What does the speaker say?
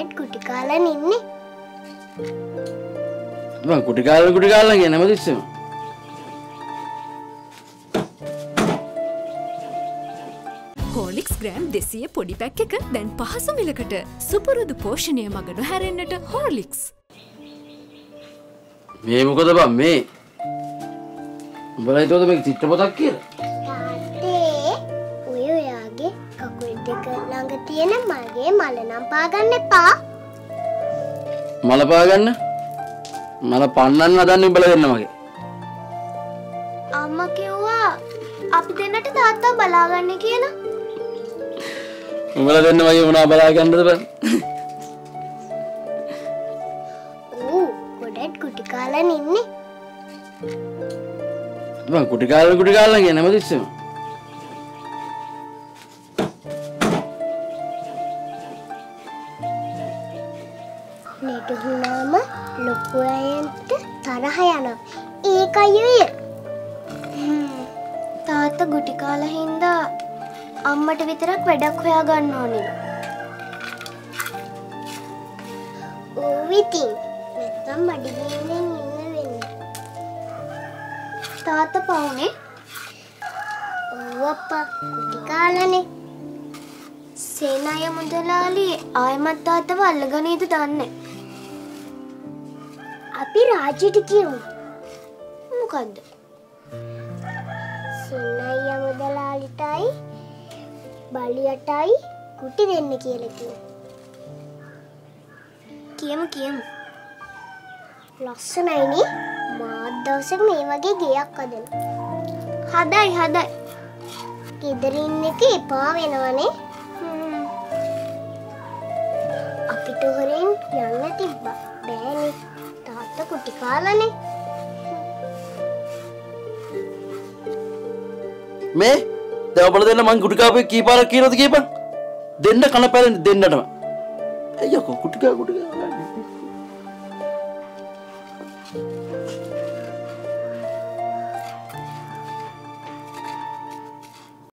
ගොඩට කුටි කාලන් ඉන්නේ මං කුටි කාලන කුටි කාලන කිය නැමතිස්සම හෝලික්ස් ග්‍රෑම් දෙසිය පොඩි පැක් එක දැන් පහසු මිලකට සුපුරුදු පෝෂණය මග නොහැරෙන්න්නට හෝලික්ස්. මේ මොකද බම් මේ? උඹල හිතෝද මේ චිත්‍රපොතක් කියලා කකුල් දෙක ළඟ තියෙන මගේ මල නම් පාගන්න එපා. මල පාගන්න? මල පන්නන්න හදන්න උඹල දෙන්න මගේ. අම්ම කිව්වා අපි දෙන්නට තාත්තා බලාගන්න කියලා. උඹල දෙන්න මගේ මොනා බලාගන්නද බං? ඌ ගොඩට කුටි කාලන් ඉන්නේ. මං කුටි කාලන කුටි කාලන කිය නැමතිස්සම නැටහුණාම ලොකු අයන්ට තරහ යන ඒක අයුය තාත්ත ගුටි කාල හින්දා අම්මට විතරක් වැඩක් හොයා ගන්න ඕනෙ ඕවිතින් නැත්තම් බඩිගේෙන් ඉන්න වෙන්න. තාත්ත පවුනේ? ඕවප්පා කුටි කාලනේ. සේනය මුදලාලි ආයමත් තාත්තව අල්ලගනීද දන්නේ. අපි රාජයට කියමු මොකක්ද සෙන්නයි යමුදලාලිටයි බලියටයි කුටි දෙන්න කියලකිව කියමු කියමු. ලස්සනයිනි. මාත් දවසක මේ වගේ ගෙයක් අදන. හදයි හදයි. ගෙදරන්න එක එපා වෙනවනේ. අපිට හොරෙන් යන්න තිබ්බ බෑනේ තාත්ත කුටි කාලනේ මේ දැවබල දෙන්න මං කුටිකාපය කීපාර කියනද කියපන් දෙන්න කන පැරෙන් දෙන්නටම ඇයකො කුටිකා කුටිකා